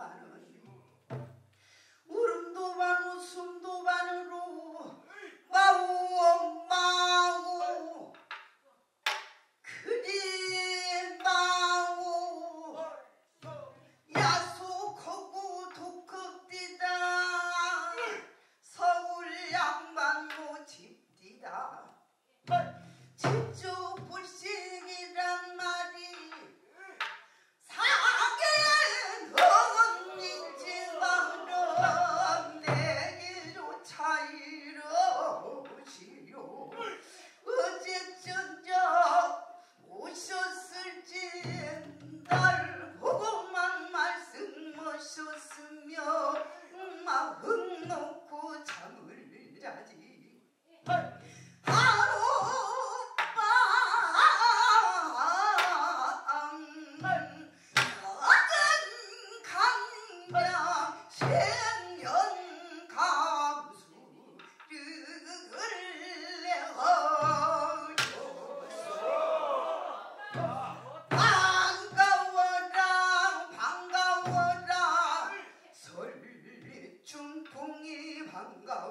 Claro, 마음 놓고 잠을 자지 하룻밤만 작은 강변 Enggak,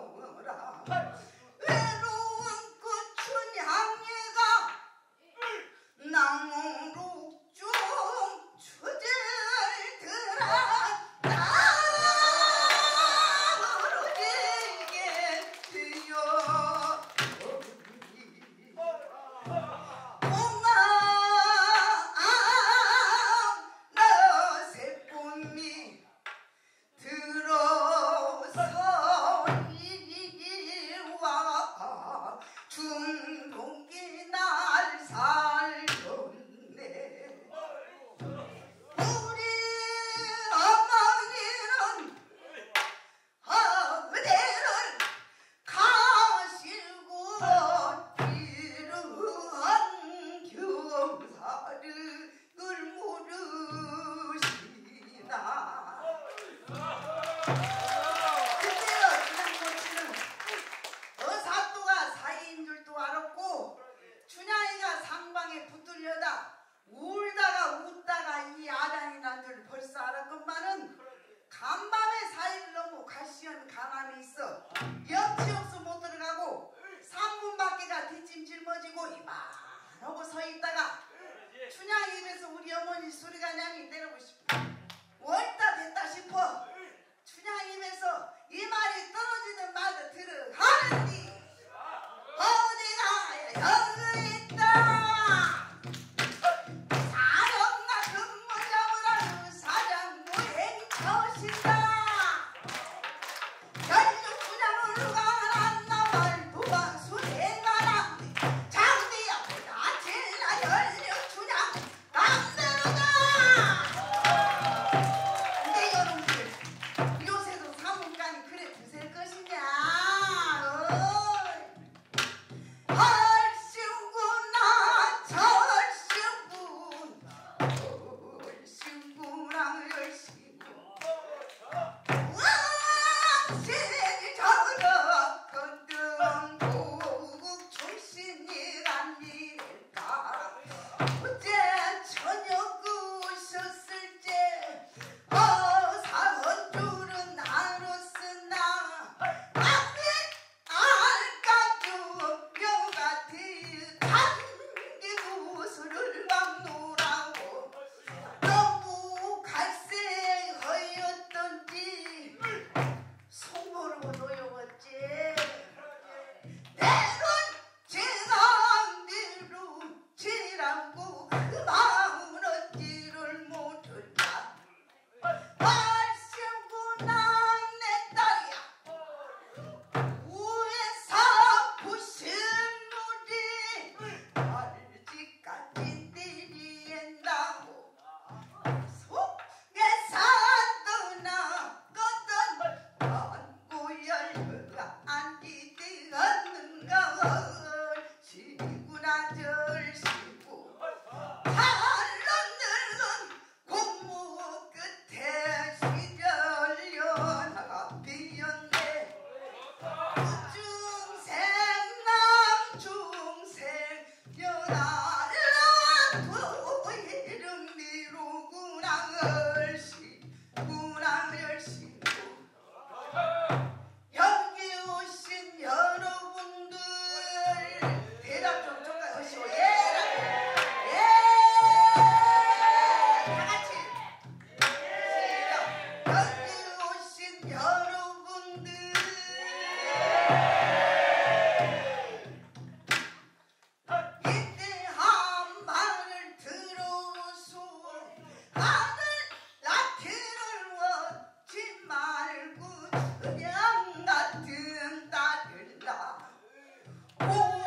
쉬없어 못 들어가고 3분밖에가 뒷짐 짊어지고 이만하고 서 있다가 춘향 입에서 우리 어머니 수리가 냥이 내려고 싶어. 월다 됐다 싶어. Oh. time.